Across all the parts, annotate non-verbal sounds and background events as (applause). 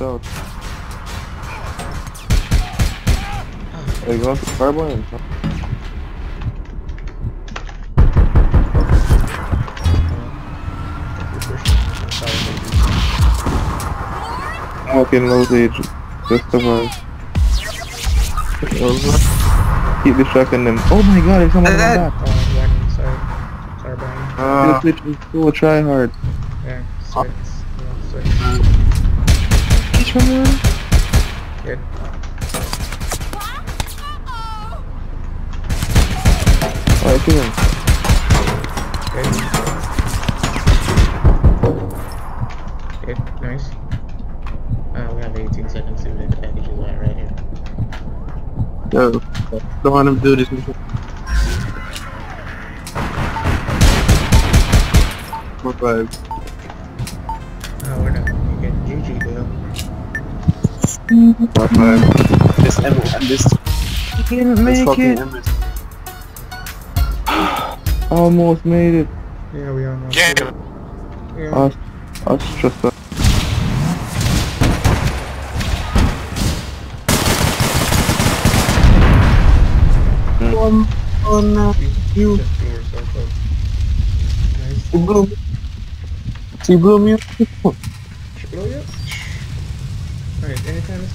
watch out. Are you going to carbine? I'm walking low stage. Just survive. Keep distracting them. Oh my god, there's someone on that. Oh, one side. Carbine. Ah, This bitch is so try hard. Yeah, sweats. Yeah, sweats. Which one? Good. Alright, kill him. Good. Good. Nice. Uh, we have 18 seconds to the packages out right here. yo, don't want him do this. Four five. Four five. This M this You didn't this make it. (gasps) Almost made it. Yeah, we almost Yeah. did it. Yeah. I was, I was stressed. One on uh, you. Just do yourself. Nice. She blew me. She blew me. up. Should you up?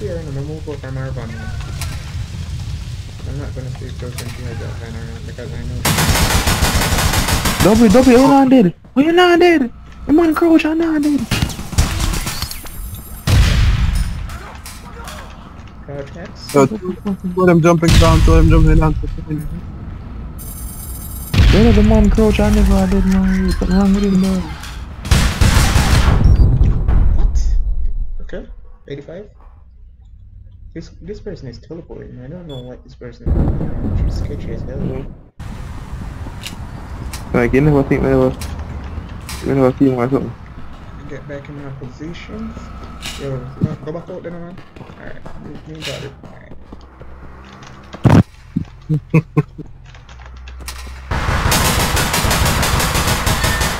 Alright, anytime I see her, I'm gonna move over from our van. I'm not gonna stay close and behind that van around because I know Double, double, you're not dead. Oh, you're not dead. I'm on crouch, I'm not dead. crowd cats. Yo, two of them jumping down, two of them jumping down. You're the man crouch, I never did man. What's wrong with him, bro? What? Okay. 85? This this person is teleporting. I don't know what this person is. She's sketchy as hell. Mm. Like, think, never, you never see him or something. Get back in my position. Yo, go back out there, man. Alright, you, got it. Alright. (laughs)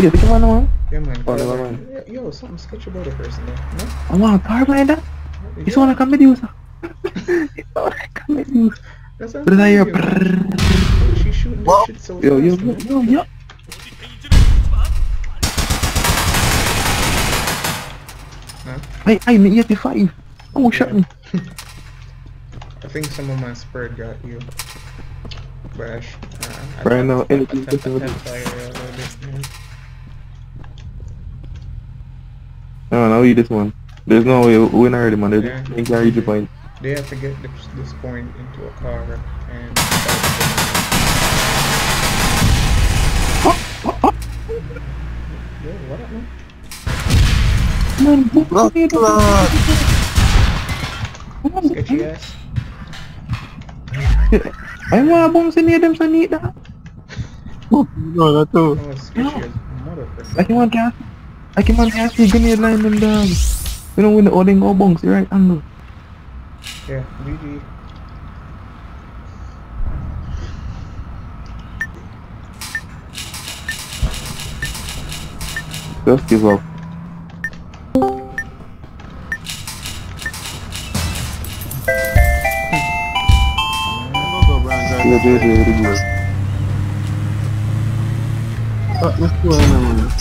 Yeah, think about man. Yeah, man. Oh, never mind. Yo, something sketchy about the person there. No? I want a carbine that. It's wanna come with you, sir. Come you. I you. She's shooting shit so Yo, yo, fast. yo, man. yo, yo. Huh? Hey, I'm 85. Oh, shut me. I think some of my spread got you. Bash. Uh, Right now, anything attempt- different with attempt fire a little bit, yeah. No, no, you this one. There's no way we win already, man. There's Yeah. you can't point. They have to get this, this point into a car and Yo, what up, man? Man, book Blood me, clot. Come on, Sketchy ass. I want to bounce in near them, so I need that. No, that too. Oh, sketchy as motherfucker. I can want gas. I can want gas. You grenade line them down. You know when the holding go bounce, right angle. Yeah, GG. Just give up. Go, Brian, Yeah, yeah, yeah, really good. What- What's going on? man?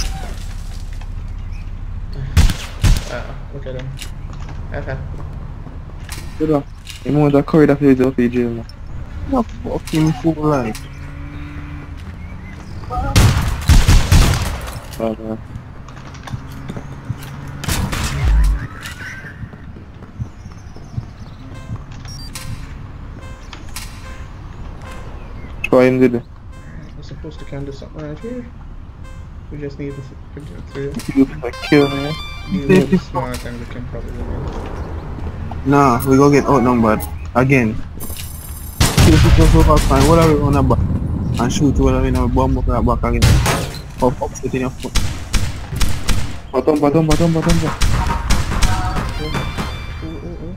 Uh, look at him. Okay. You want that corridor for you for jail, man. What fucking fool like? Oh, man. Try him, did it? We're supposed to kind of something right here. We just need to put it through. You like kill me. You look smart and we can probably. Nah, we go get outnumbered again. Kill people so fast, fine. What are we on about? And shoot what are we now? Bomb up that back again. Up, up, sit in your foot. Bottom, bottom, bottom, bottom, bottom. Ooh, ooh,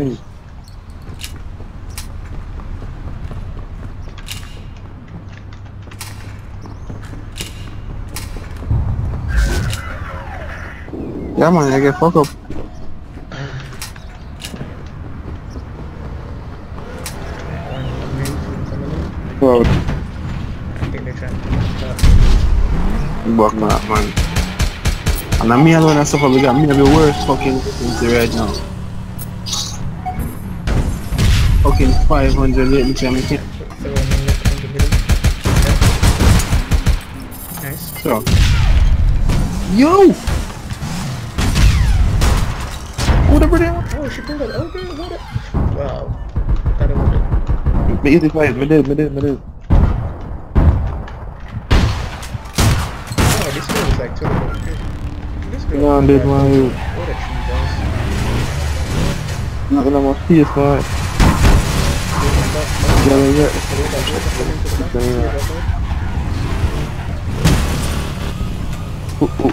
ooh. Ya, man, I get fuck up. Road. I think they tried. Fuck to up, man. And I'm me alone and suffer because me have the worst fucking things right now. Fucking 500 let I'm me. Nice. So. Yo! شوفين الأوبر هذا واو أنا مؤمن بإيدي طيب من ليل من ليل من ليل This girl is like totally okay. This girl. No, dude, my. What a tree boss. Not that I'm off. He is fine. Yeah, yeah, yeah.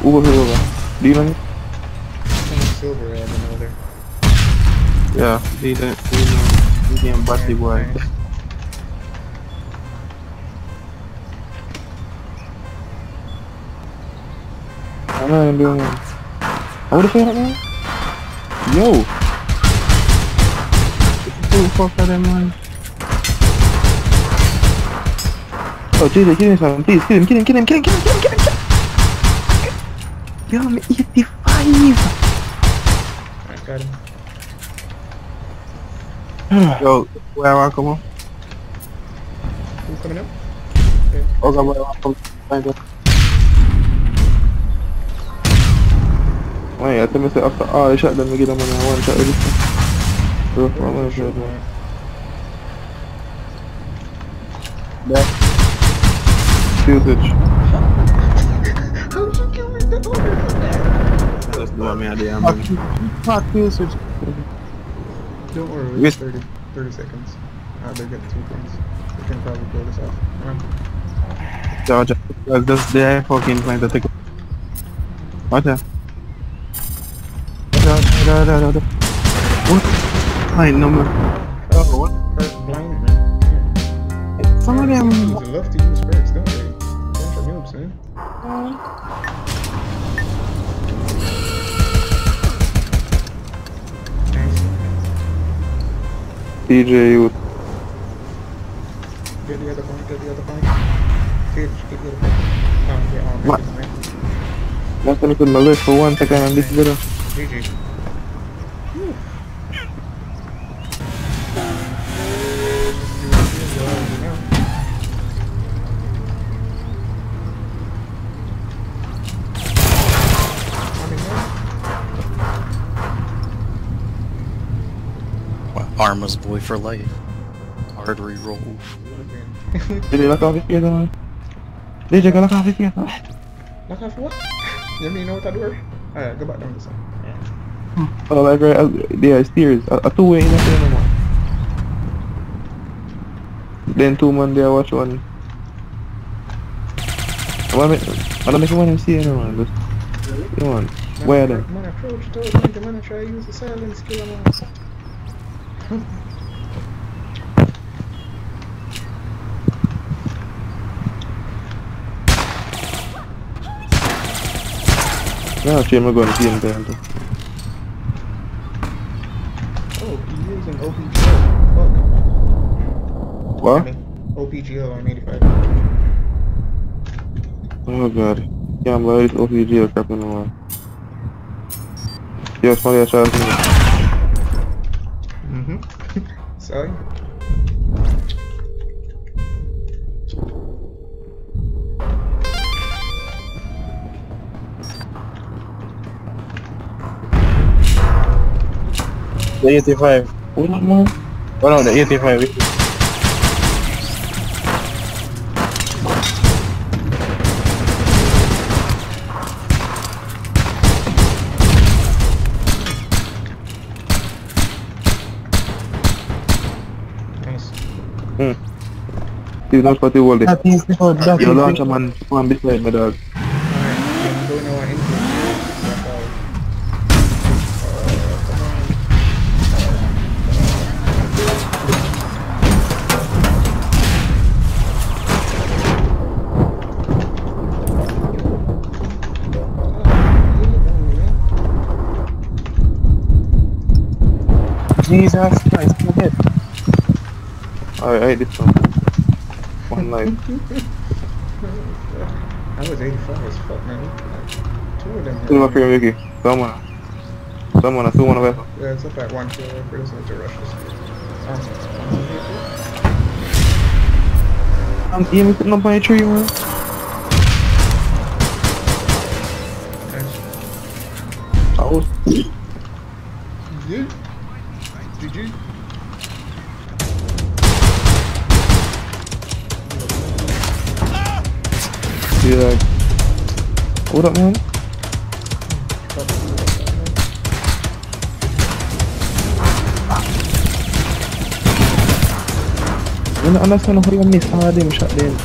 Over here, over. Do you know me? silver and another yeah, they don't, they know, they damn batty boy. I know I'm doing it. I would've said that man. Yo! Who the fuck are them, man? Oh, JJ, kill him, son. Please, kill him, kill him, kill him, kill him, kill him, kill him, kill him, kill him. Yo, I'm 85! Alright, got him. Yo, where abajo, ¿cómo? coming camino? Sí. Otra voy abajo. Wait, I think it's after. Oh, they shot. Let me get them in there. One shot. Bro, I'm gonna shoot. Back. Usage. How'd you kill me? The order's in Fuck usage. Don't worry, we have 30, 30 seconds. Uh, they get two points. They can probably blow this off. Come on. Georgia, just they have 14 points. That's a the? Roger. Roger, roger. What? Fine, number. more. Oh, what? First blind, man. Some of them They love to use perks, don't they? Bunch of noobs, eh? PJ youth. Get the other point, get the other point. Sage, get the other point. Ah, yeah, okay. Ma- Masa ni tu melalui for one tekanan di sebelah. PJ. Arma's boy for life. Artery roll. Ele lá cava esquerda, mano. Ele joga lá cava esquerda. Lá cava what? You mean you know what that word? Alright, go back down this side. Yeah. Oh, like right, uh, are stairs. A, a two way in the same one. Then two man there, watch one. I wanna make, I wanna make one MC in one. Really? Come on, where are they? Man, approach, don't man, try to use the silence killer, man. No, Jim, we're going to be in Oh, he's an OPGO. Fuck. What? I'm 85. Oh god. Yeah, I'm loaded OPGO crap in the line. Yo, somebody me. giới The ET5 Uy, no, no Bueno, the ET5 He's not spotty world. That is the. That you launch my dog. Jesus Christ, look at Alright, this one. One life. I was 85 as fuck, man. Two of them. Two of Vicky. Someone. Someone, I still want to weapon. Yeah, it's up at one kill for this one to rush this. I'm aiming sitting up on a tree, man. I was. Yeah. GG. Yeah, like. What up, man? I don't understand how you miss all them shot them.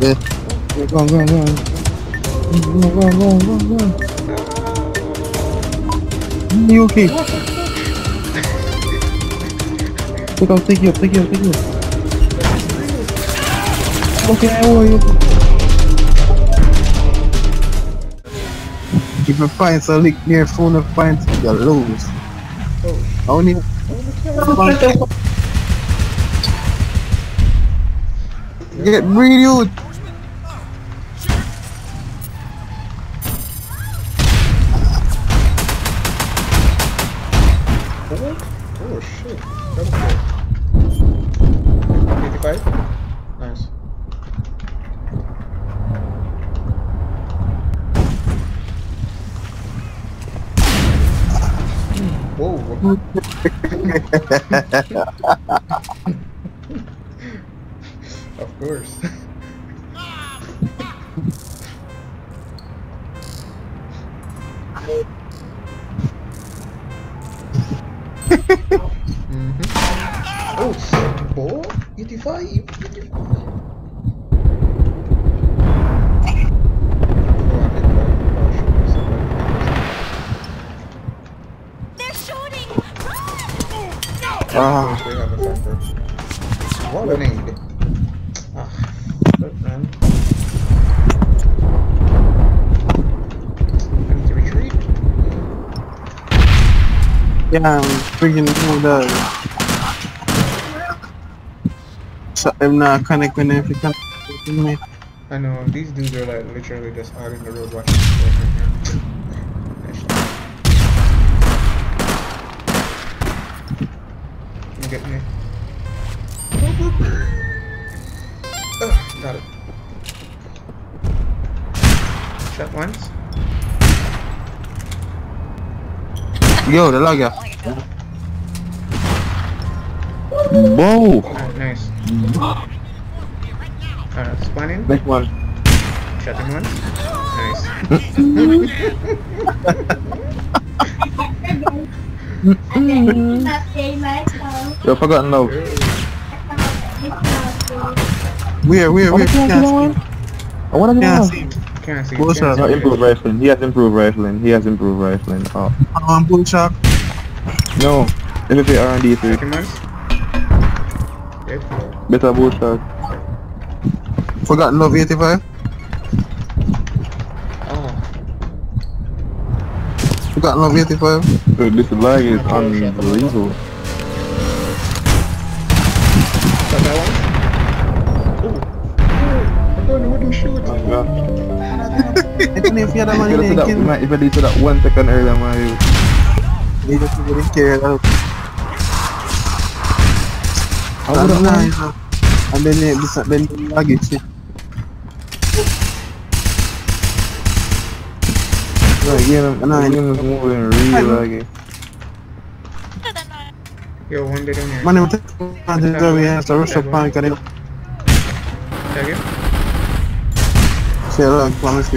Yeah. Yeah, go on, go on, go on. Go on, go on, go on, go on. You okay? (laughs) Take out, take you up, take you up, take you up. Okay, are you? If you find some lick near phone of find you lose. Only get breed you. Hmm (laughs) Oh shit, boy. 85, 85. Oh, yeah, I'm freaking know that. So I'm not connect when if you can. me. I know, these dudes are like literally just out in the road watching stuff right here. Can you get me? Ugh, got it. Shot once. Yo, the logger. Whoa! Ah, nice. Uh, spawn in. Next one. Shot him once. Nice. (laughs) Yo, forgotten love. Where, where, where? Can't Can't see. I wanna know. Can't see. Can't see. Bullshit, can't see Not it. improved rifling. He has improved rifling. He has improved rifling. Oh. I'm bull shark. No. MVP R&D 3. Shot him once. Dead. Better boot shot. Forgotten love 85. Oh. Forgotten love 85. Dude, this lag is unbelievable. Shot that one. Oh. I thought it wouldn't shoot. Oh, God. I don't know if you're the If man I did there, that, kill. man, if I did that one second earlier, man, you- You just didn't care. about- I would've That's won. nice, And then they, this, then they luggage shit. No, the game, the Nah, game is moving really laggy. Yo, one dead in here. Man, I'm telling you, we have to rush up and get it. Tag him. Say, look, promise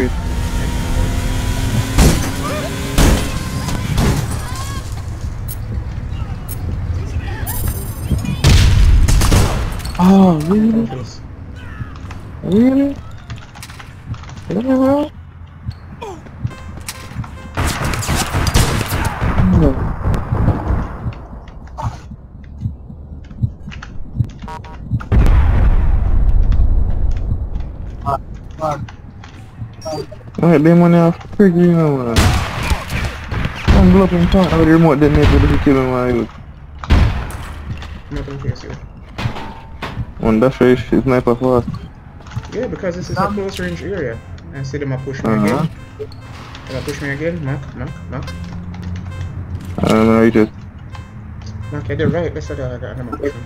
Oh, really? Really? Really? Alright, them money off pretty, you know, man. Angle up in front. I would remote the net with the kill him while you. Nothing face you. One dash for his sniper fast. Yeah, because this is a close range area. I see them a push me Uh-huh. again. They a push me again. Mark, mark, mark. I don't know, you just. Mark, yeah, they're right. Let's say that I'm a push me.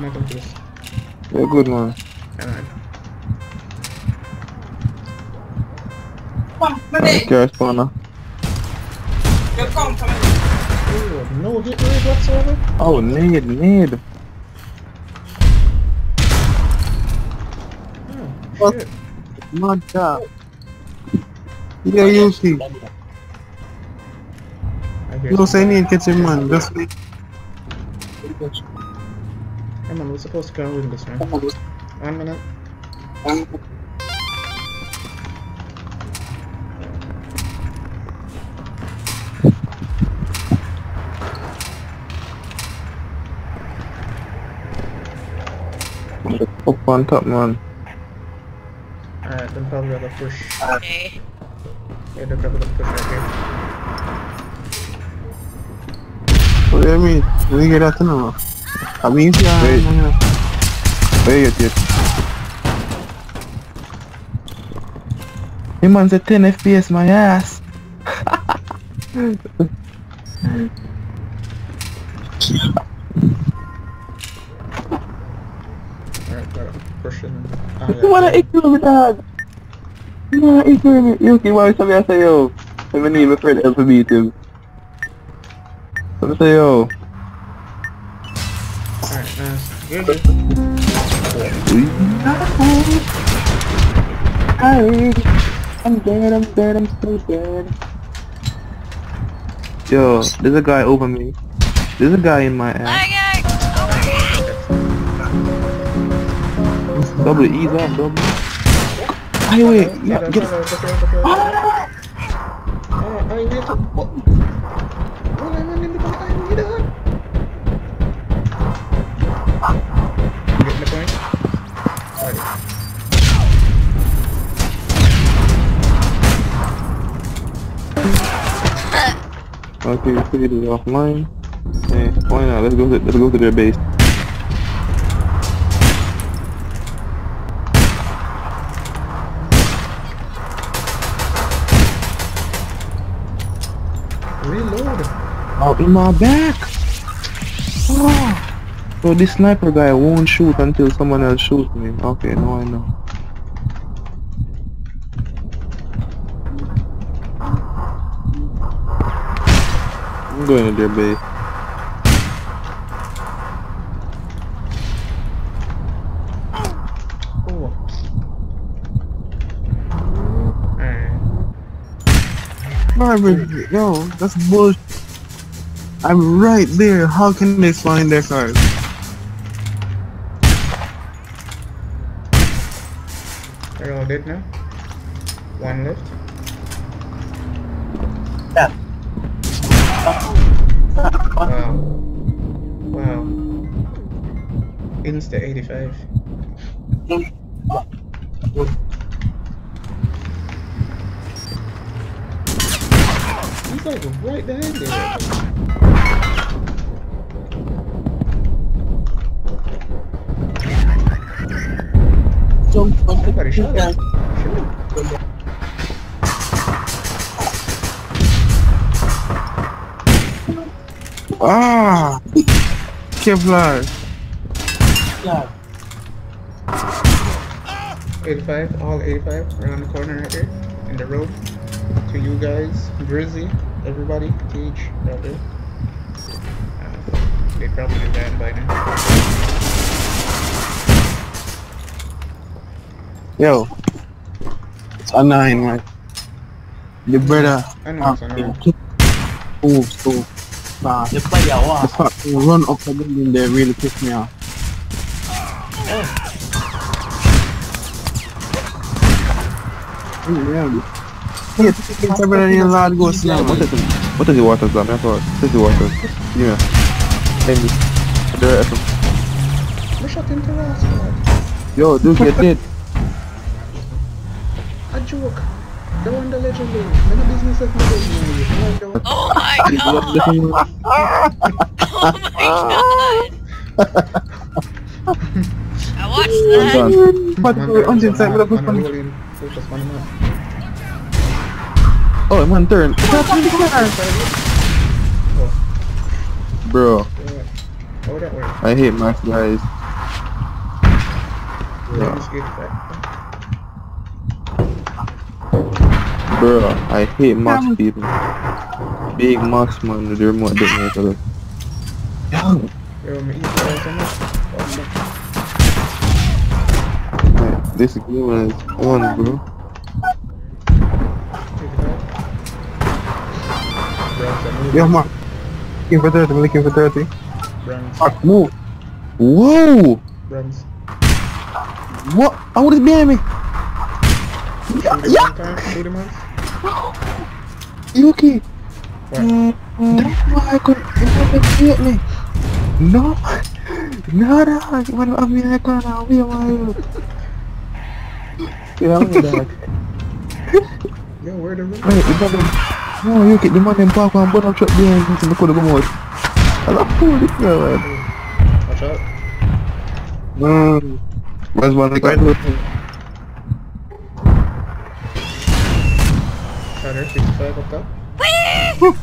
Nothing face. You're good, man. Alright. Alright, carry spawner. Oh, no hit rate whatsoever. Oh, need, need. Oh, shit. Mad job. Yeah, you oh, see. I hear You don't say something. need catch him, man. Just Hey man, we're supposed to go win this man. One minute. Up on top, man. Alright, then probably have a push. Okay. Yeah, they're probably gonna push right here. what do you mean? We get that to know. I mean, if Wait. you Where you get? Him man said 10 FPS my ass. (laughs) I say yo. Let me need my friend help me beat him. Let me say yo. Alright, nice. Good, good. I'm dead, I'm dead, I'm so dead. Yo, there's a guy over me. There's a guy in my ass. My. Double ease up, double. Ay, wait, yeah, Get get it. Ah, ay, dito. Ah, oh. Wala man din dito. Ay, hindi na. Get the point? Alright. Okay, figured it offline. Eh, hey, why not? Let's go to let's go to their base. Oh, in my back! Oh. So this sniper guy won't shoot until someone else shoots me. Okay, now I know. I'm going to their base. Marvin, yo, that's bullshit. I'm right there. How can they find their cars? They're all dead now. One left. Ah! Kevlar. 85, all 85, around the corner right here, in the road. To you guys, Drizzy, everybody, Teach, out there. Uh, they probably dead by now. Yo. It's a nine, right? The brother I know it's on move oh, so fast. The fact they run up the building there really pissed me off. Oh, yeah. Hey, it's a brother in Lord Ghost now. What is it? What is the water gun? I thought. What is the water? Yeah. Maybe. The We shot into Ross, man. Yo, dude, get dead. I joke. The one the legendary. Man, the business of my legendary. No joke. Oh my (laughs) god! Oh my god! I watched that. But Man, oh, on the man, inside, man, wala ko man, pa. rolling. Focus on him. Oh, turn. Bro, Yeah. Oh, that way. I hate max guys. Yeah. This gate back. Bro, I hate max people. Big max man they're more detonator. Yo, me eat that so much. Oh, this game is on, bro. Take it out. Brands, I move. Yeah, man. Looking for 30, I'm looking for 30. Brands. Fuck, move. Whoa! Brands. What? Oh, what is behind me? Shoot him yeah. Yuki. What? Mm, that's why I could interpret me. No. Nada. Bueno, a mí me cana, obvio, Mario. Cuidado, dog. Yo, where the room? Wait, the problem. No, Yuki, the man in park one bottom shot there and he's in the corner of the mouth. I'm like, holy crap, man. Watch out. No. Where's one? Like, I don't. 165 attack.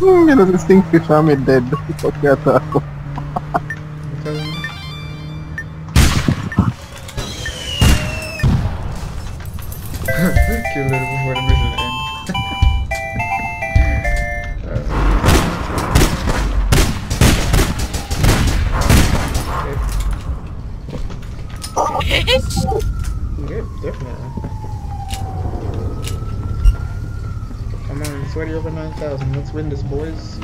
Ele não tem que fechar, me dead. Qualquer ataque. Let's win this, boys.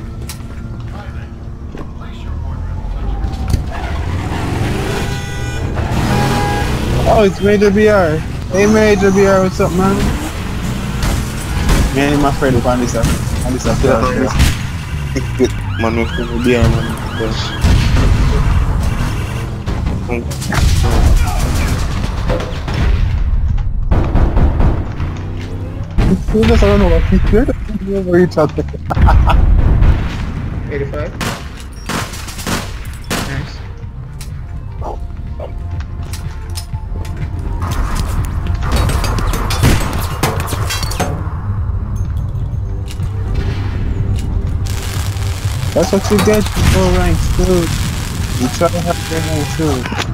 Oh, it's Major BR. Hey, Major BR, what's up, man? Man, my friend on this stuff. On this stuff. Man, no friend BR, man. Who just I don't know what he did? Where you talking? 85. Nice. That's what you get for ranks too. You try to have your rank too.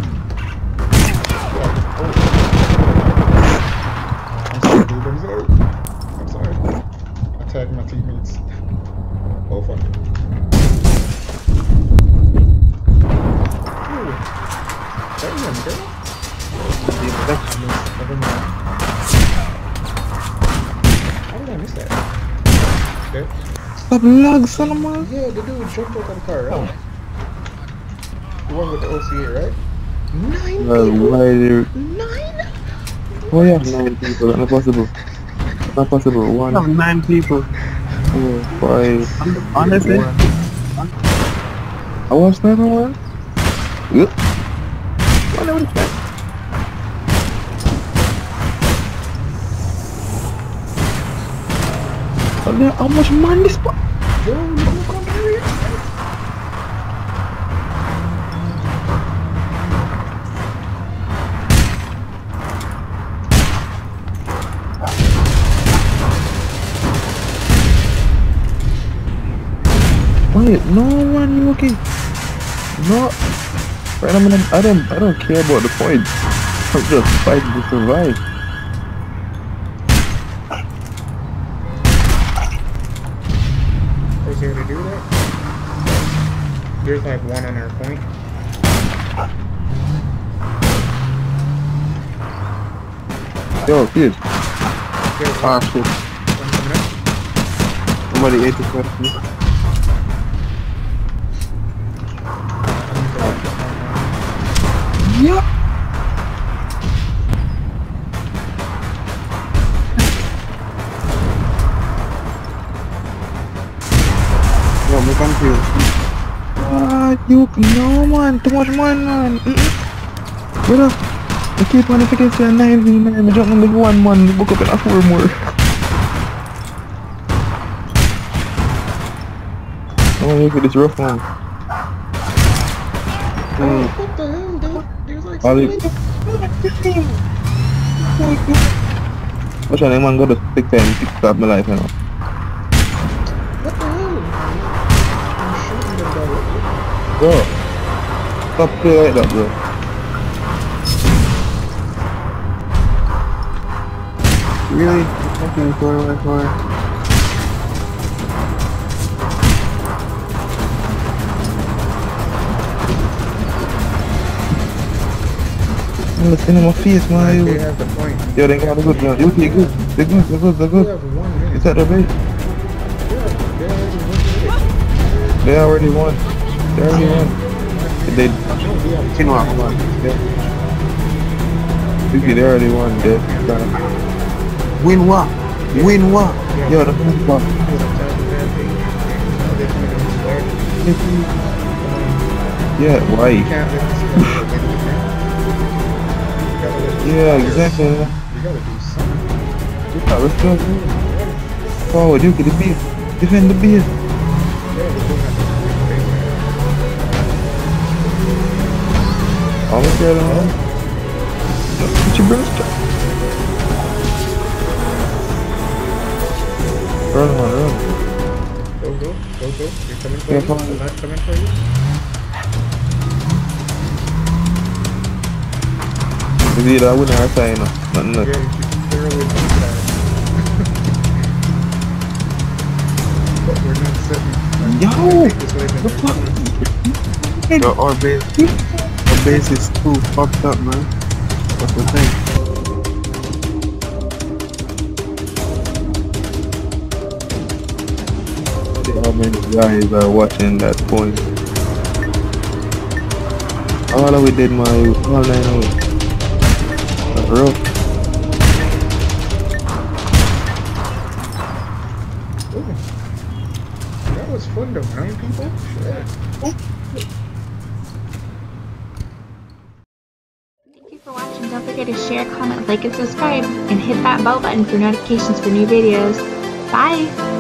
Stop lag, Solomon. Yeah, the dude jumped out of the car, right? The one with the OCA, right? Nine Well, people. why do Nine? Oh yeah, nine people. That's Not possible. Not possible. One. nine people. Four, five. Honestly, I was never one. Yep. One over the But there, how much money this? here. Wait, no one, okay? No. Right, I mean, I don't, I don't care about the points. I'm just fighting to survive. Was here to do that? There's like one on our point. Yo, kid. Ah, shit. one coming up. Somebody ate the question. Yeah. Yo, me confused. Ah, you no man, too much man. -mm. Brother, I keep on if I to a 9 v 9, I jump on the one man, book up in a four more. I want to look at this rough one. Mm. What the hell, dude? There's like so it- many- What's your name, man? Go to stick time, six stop my life, you know. Bro, stop play like that, bro. Really? Okay, forward, forward. I'm looking in my face, man. They You. have the point. Yo, they got a good gun. You take good. They're good, they're good, they're We good. have one minute. It's at the base. Yeah, they already won it. They already won. They already won. They, No, You know, I'm on. you see, they already won. They, Win what? Win what? yo, the first one. Yeah, why? Yeah, exactly. You gotta do something. Yeah, let's go. Forward, you can defend, defend the base. I'm scared of your breast up. Run, man, run. Go, go, go, go. You're coming for Yeah, you. come on. I'm not coming for you. You see that winner I say. Nothing Yeah, you should thoroughly do that. but we're not sitting. Yo! Take this way, then The fuck? Yo, our oh, base, our base is too fucked up, man. What's the thing? How many guys are watching that point? All of we did my all nine hours. That's rough. Ooh. That was fun though, nine people? Shit. Like, and subscribe. And hit that bell button for notifications for new videos. Bye!